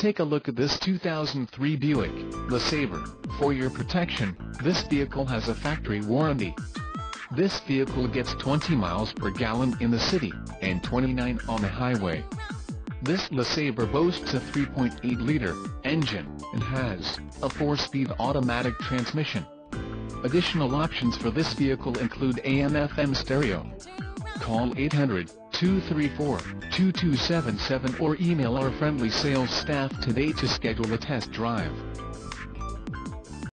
Take a look at this 2003 Buick LeSabre. For your protection, this vehicle has a factory warranty. This vehicle gets 20 miles per gallon in the city, and 29 on the highway. This LeSabre boasts a 3.8-liter engine, and has a 4-speed automatic transmission. Additional options for this vehicle include AM-FM stereo. Call 800-234-2277 or email our friendly sales staff today to schedule a test drive.